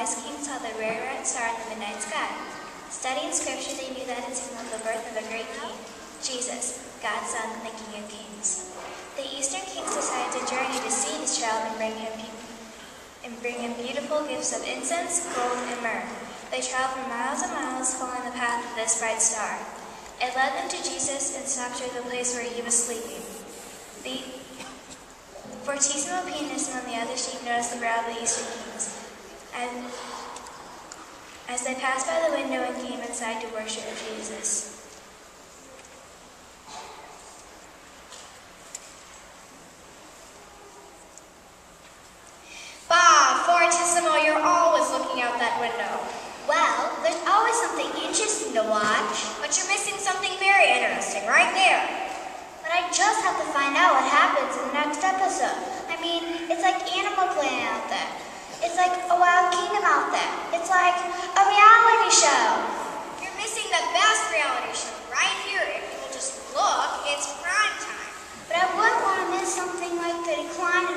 wise kings saw the rare red star in the midnight sky. Studying scripture, they knew that it signaled the birth of a great king, Jesus, God's Son, the King of Kings. The Eastern kings decided to journey to see this child and bring him and bring him beautiful gifts of incense, gold, and myrrh. They traveled for miles and miles, following the path of this bright star. It led them to Jesus and stopped at the place where he was sleeping. The Fortissimo pianissimo, on the other sheep noticed the brow of the Eastern kings, and as they passed by the window and came inside to worship Jesus. Bah, Fortissimo, you're always looking out that window. Well, there's always something interesting to watch. But you're missing something very interesting right there. I just have to find out what happens in the next episode. I mean, it's like Animal Planet out there. It's like a wild kingdom out there. It's like a reality show. You're missing the best reality show right here. If you will just look, it's prime time. But I wouldn't want to miss something like the decline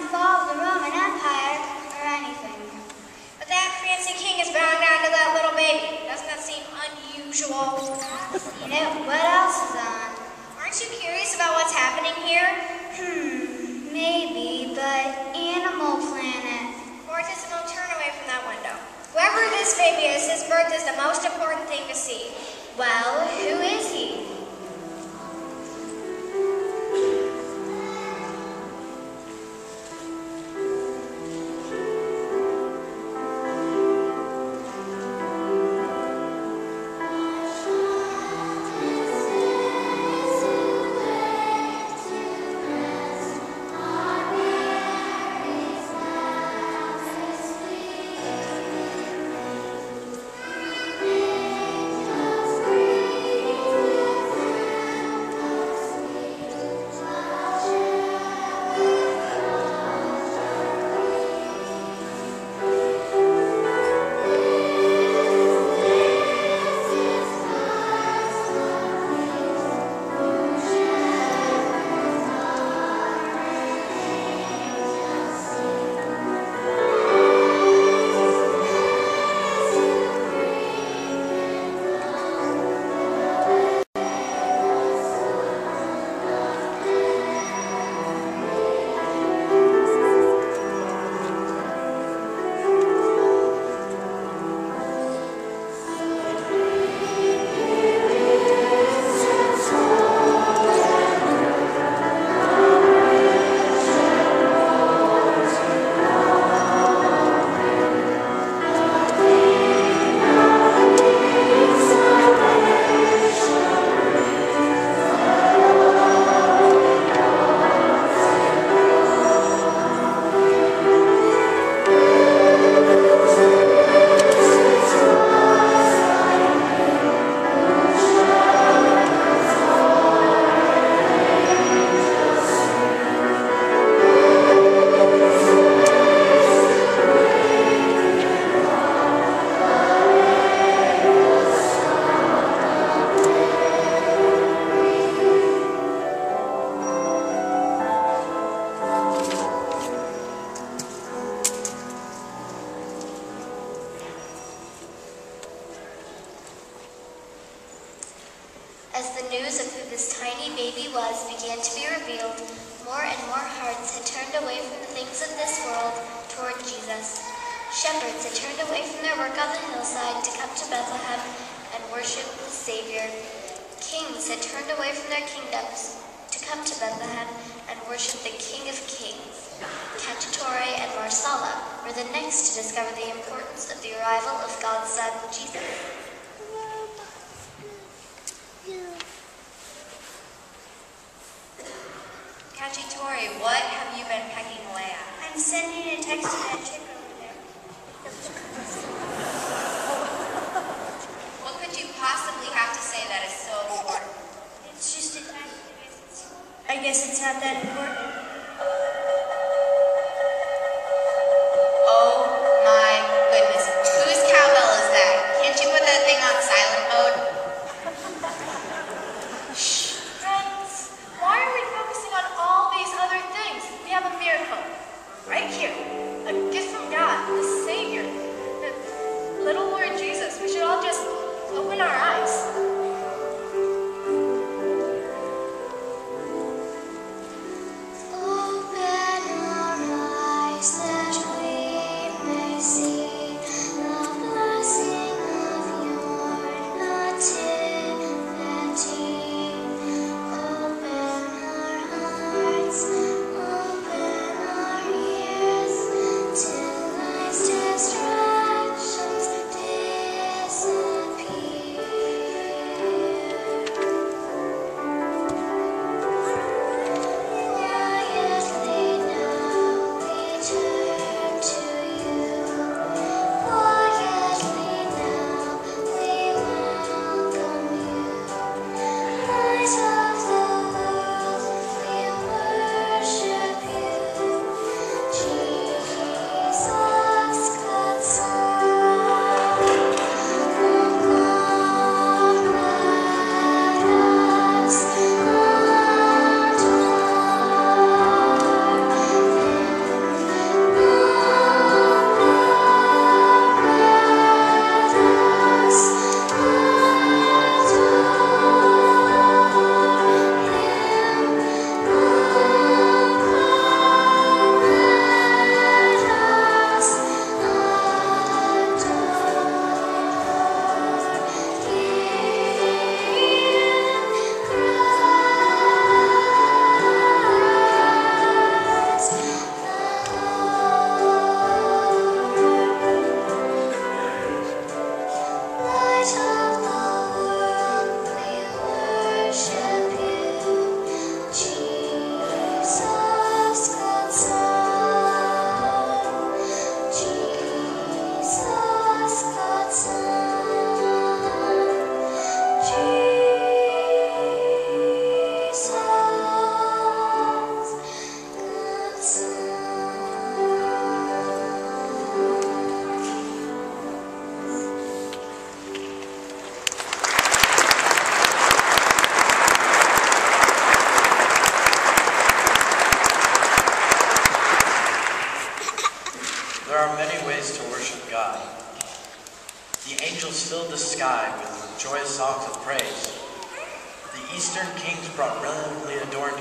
began to be revealed, more and more hearts had turned away from the things of this world toward Jesus. Shepherds had turned away from their work on the hillside to come to Bethlehem and worship the Savior. Kings had turned away from their kingdoms to come to Bethlehem and worship the King of Kings. Cacciatore and Marsala were the next to discover the importance of the arrival of God's Son, Jesus. Cacciatore, what have you been pecking away at? I'm sending a text to now we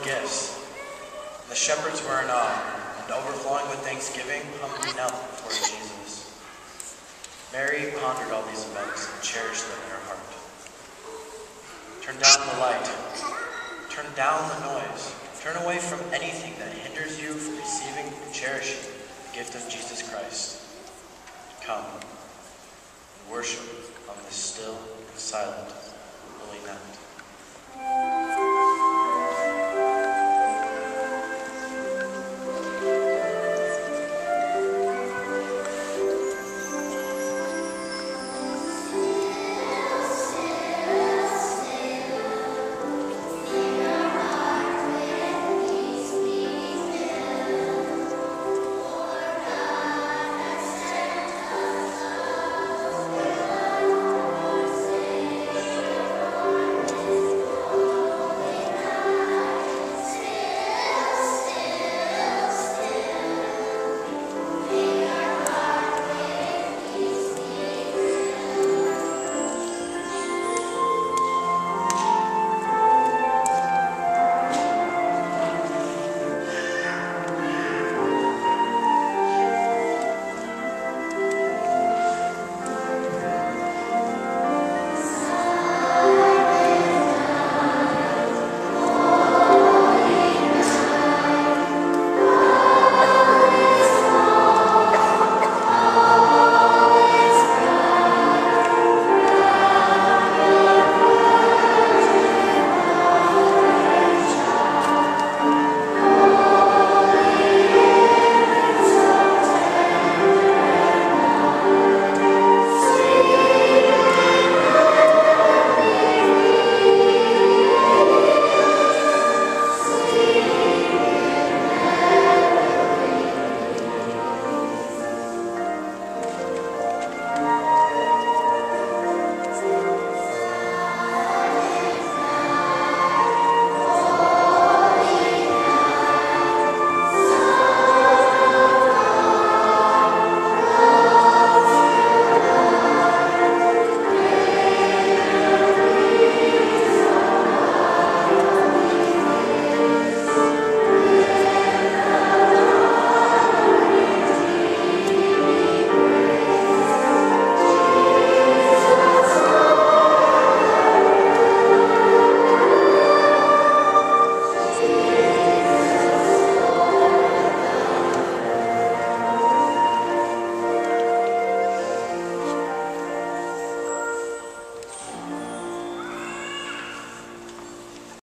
gifts. The shepherds were in awe, and overflowing with thanksgiving, humbly knelt before Jesus. Mary pondered all these events and cherished them in her heart. Turn down the light. Turn down the noise. Turn away from anything that hinders you from receiving and cherishing the gift of Jesus Christ. Come and worship on this still and silent holy night.